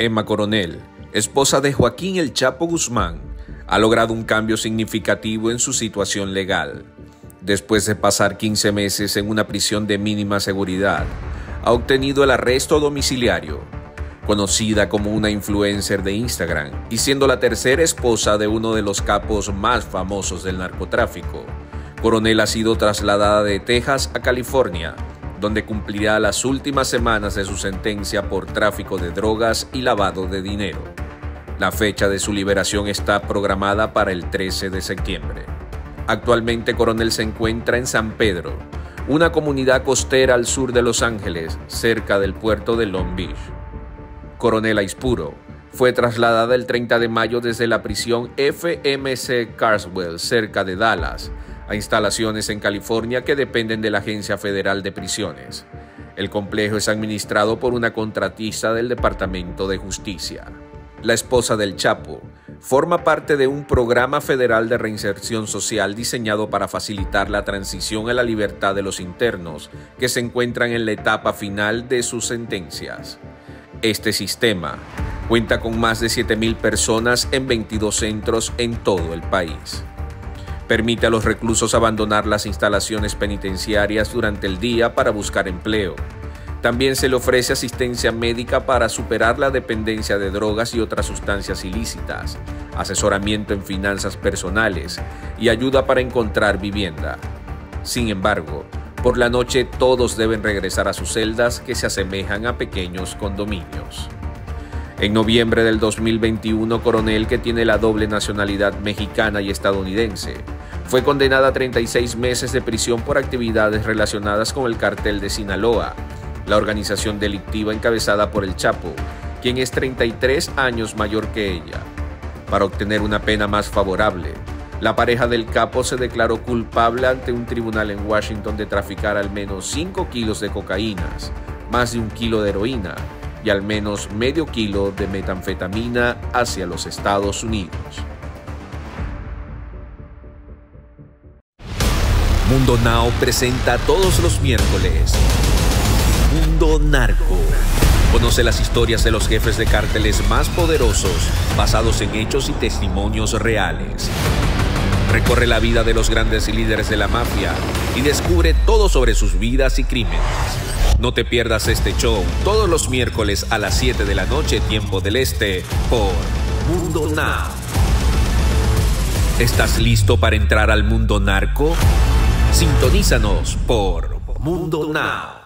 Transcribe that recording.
Emma Coronel, esposa de Joaquín El Chapo Guzmán, ha logrado un cambio significativo en su situación legal. Después de pasar 15 meses en una prisión de mínima seguridad, ha obtenido el arresto domiciliario. Conocida como una influencer de Instagram y siendo la tercera esposa de uno de los capos más famosos del narcotráfico, Coronel ha sido trasladada de Texas a California, donde cumplirá las últimas semanas de su sentencia por tráfico de drogas y lavado de dinero. La fecha de su liberación está programada para el 13 de septiembre. Actualmente Coronel se encuentra en San Pedro, una comunidad costera al sur de Los Ángeles, cerca del puerto de Long Beach. Coronel Aispuro fue trasladada el 30 de mayo desde la prisión FMC Carswell, cerca de Dallas, a instalaciones en California que dependen de la Agencia Federal de Prisiones. El complejo es administrado por una contratista del Departamento de Justicia. La esposa del Chapo forma parte de un programa federal de reinserción social diseñado para facilitar la transición a la libertad de los internos que se encuentran en la etapa final de sus sentencias. Este sistema cuenta con más de 7.000 personas en 22 centros en todo el país. Permite a los reclusos abandonar las instalaciones penitenciarias durante el día para buscar empleo. También se le ofrece asistencia médica para superar la dependencia de drogas y otras sustancias ilícitas, asesoramiento en finanzas personales y ayuda para encontrar vivienda. Sin embargo, por la noche todos deben regresar a sus celdas que se asemejan a pequeños condominios. En noviembre del 2021, Coronel, que tiene la doble nacionalidad mexicana y estadounidense, fue condenada a 36 meses de prisión por actividades relacionadas con el cartel de Sinaloa, la organización delictiva encabezada por el Chapo, quien es 33 años mayor que ella. Para obtener una pena más favorable, la pareja del capo se declaró culpable ante un tribunal en Washington de traficar al menos 5 kilos de cocaínas, más de un kilo de heroína y al menos medio kilo de metanfetamina hacia los Estados Unidos. Mundo Now presenta todos los miércoles Mundo Narco. Conoce las historias de los jefes de cárteles más poderosos basados en hechos y testimonios reales. Recorre la vida de los grandes líderes de la mafia y descubre todo sobre sus vidas y crímenes. No te pierdas este show todos los miércoles a las 7 de la noche, tiempo del este, por Mundo Now. ¿Estás listo para entrar al mundo narco? Sintonízanos por Mundo Now.